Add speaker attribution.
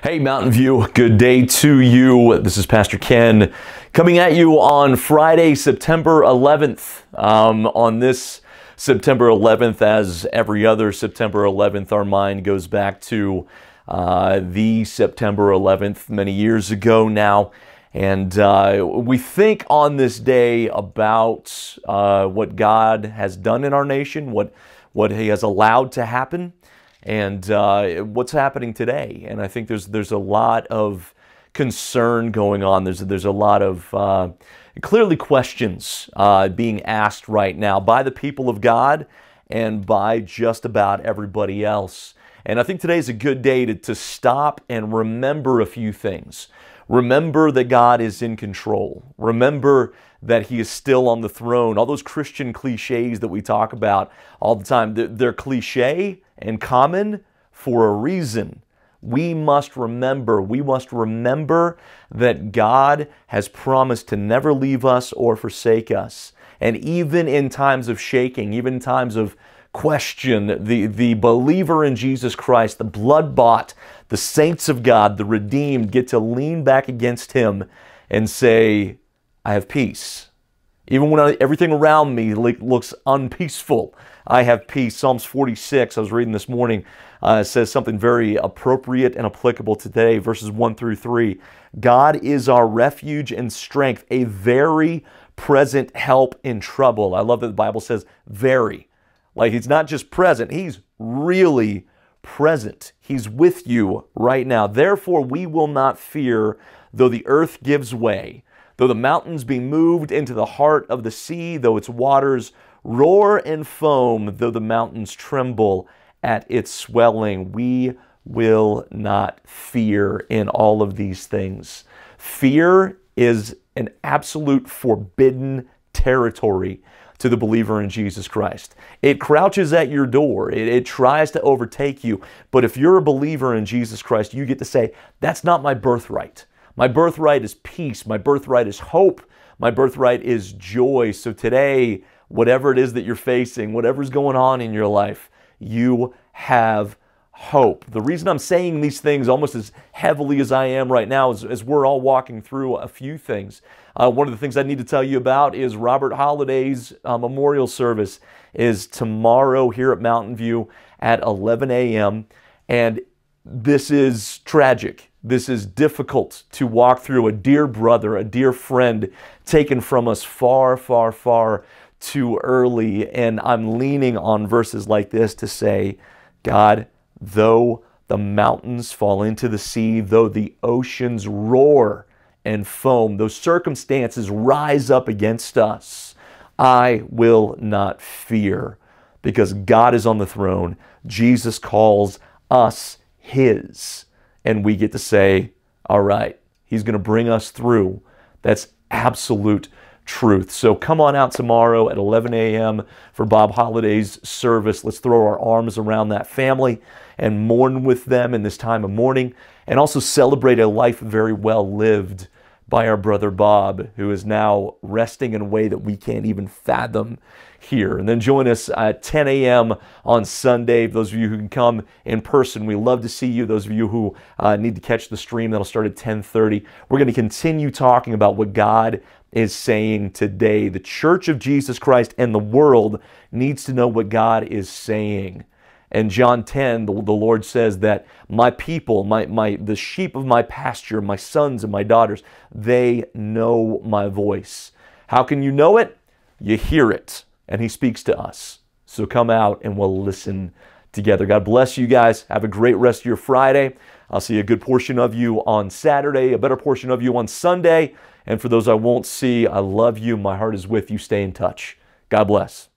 Speaker 1: Hey, Mountain View, good day to you. This is Pastor Ken coming at you on Friday, September 11th. Um, on this September 11th, as every other September 11th, our mind goes back to uh, the September 11th many years ago now. And uh, we think on this day about uh, what God has done in our nation, what, what He has allowed to happen and uh, what's happening today. And I think there's there's a lot of concern going on. There's there's a lot of uh, clearly questions uh, being asked right now by the people of God and by just about everybody else. And I think today is a good day to, to stop and remember a few things. Remember that God is in control. Remember that He is still on the throne. All those Christian cliches that we talk about all the time, they're, they're cliche and common for a reason. We must remember, we must remember that God has promised to never leave us or forsake us. And even in times of shaking, even in times of question, the, the believer in Jesus Christ, the blood bought, the saints of God, the redeemed, get to lean back against Him and say, I have peace. Even when everything around me looks unpeaceful, I have peace. Psalms 46, I was reading this morning, uh, says something very appropriate and applicable today, verses 1 through 3. God is our refuge and strength, a very present help in trouble. I love that the Bible says very. Like he's not just present, he's really present. He's with you right now. Therefore, we will not fear though the earth gives way, though the mountains be moved into the heart of the sea, though its waters roar and foam, though the mountains tremble at its swelling. We will not fear in all of these things. Fear is an absolute forbidden territory to the believer in Jesus Christ. It crouches at your door, it, it, tries to overtake you. But if you're a believer in Jesus Christ, you get to say, That's not my birthright. My birthright is peace, my birthright is hope, my birthright is joy. So today, whatever it is that you're facing, whatever's going on in your life, you have hope. The reason I'm saying these things almost as heavily as I am right now is as we're all walking through a few things. Uh, one of the things I need to tell you about is Robert Holliday's uh, memorial service is tomorrow here at Mountain View at 11 a.m. And this is tragic. This is difficult to walk through. A dear brother, a dear friend taken from us far, far, far too early. And I'm leaning on verses like this to say, God, though the mountains fall into the sea, though the oceans roar and foam, those circumstances rise up against us, I will not fear because God is on the throne. Jesus calls us His. And we get to say, all right, He's going to bring us through. That's absolute truth. So come on out tomorrow at 11 a.m. for Bob Holliday's service. Let's throw our arms around that family and mourn with them in this time of mourning and also celebrate a life very well lived by our brother Bob, who is now resting in a way that we can't even fathom here. And then join us at 10 a.m. on Sunday. Those of you who can come in person, we love to see you. Those of you who uh, need to catch the stream, that'll start at 10:30. We're going to continue talking about what God is saying today. The Church of Jesus Christ and the world needs to know what God is saying. And John 10, the, the Lord says that my people, my, my, the sheep of my pasture, my sons and my daughters, they know my voice. How can you know it? You hear it, and He speaks to us. So come out and we'll listen together. God bless you guys. Have a great rest of your Friday. I'll see a good portion of you on Saturday, a better portion of you on Sunday. And for those I won't see, I love you. My heart is with you. Stay in touch. God bless.